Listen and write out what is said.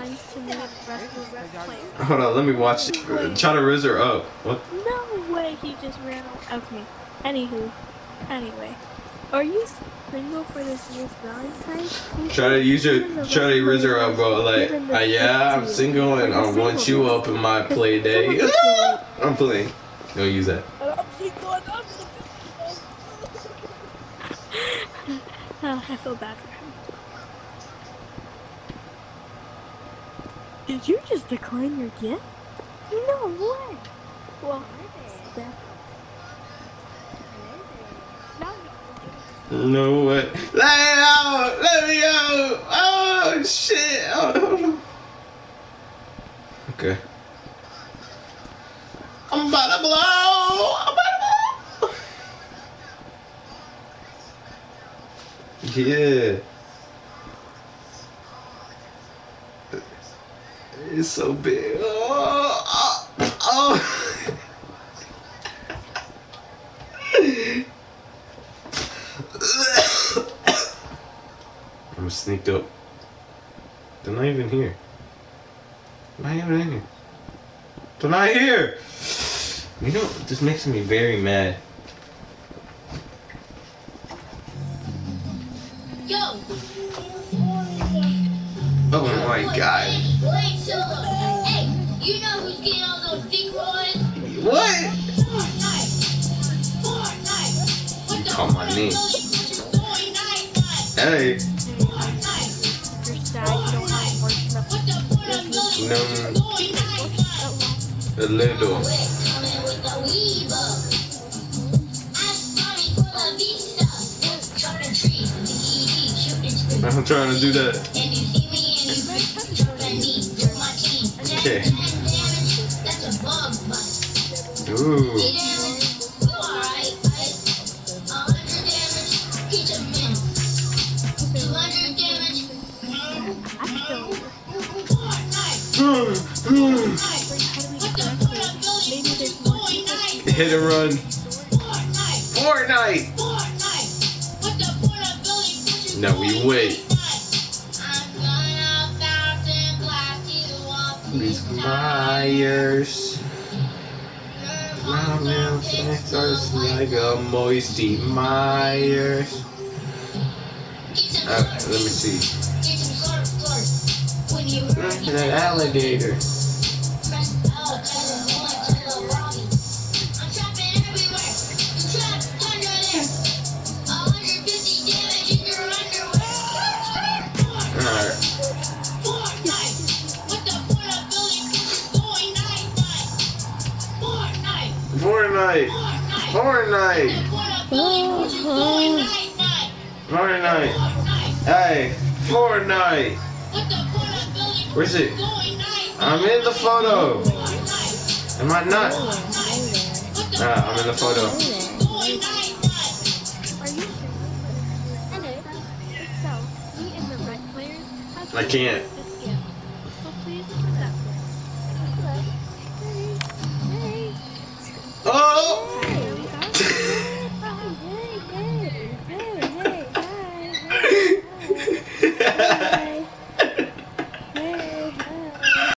declines to meet rest of the. Hold on, let me watch. it. Try to riz her up. What? No way, he just ran. Okay. Anywho, anyway, are you single for this year's Valentine's? Try to use your. Try to riz her up, bro. Like, uh, yeah, I'm single and I want you up in my play day. I'm playing. Don't use that. I'm single and I'm Oh, I feel bad for him. Did you just decline your gift? No way. Well, that. No, No way. Let it out! Let me out! Oh shit! Oh. Okay. I'm about to blow! I'm about to blow! Yeah. It's so big. Oh, oh, oh. I'm sneaked up. They're not even here. They're not even in here. They're not here. You know, this makes me very mad. Yo! Oh my god. Wait, so, hey, you know who's getting all those dick rolls? What? Fortnite! Fortnite! What the Call my name. Fortnite! Hey. Fortnite! you're sad. You don't have more stuff. What the portability? No. Fortnite! A little. Coming with the Weeba. Ask mommy for la vista. Chopping trees with the ED, shooting spree. I'm trying to do that. Okay. That's a bug. Ooh. See damage? You alright, right? A hundred damage, each a min. Two hundred damage. I feel. Fortnite! Like, how do we What the connect this? portability? Maybe there's more people. Fortnite! Hit and run. Fortnite! Fortnite. Fortnite! What the portability pushes No, we wait. The Myers. My sex us like a moisty Myers. Uh, let me see. Look at that alligator. Fortnite. Fortnite. Fortnite. Hey, Fortnite. Where's it? I'm in the photo. Am I not? Nah, I'm in the photo. I can't.